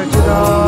Sachidana.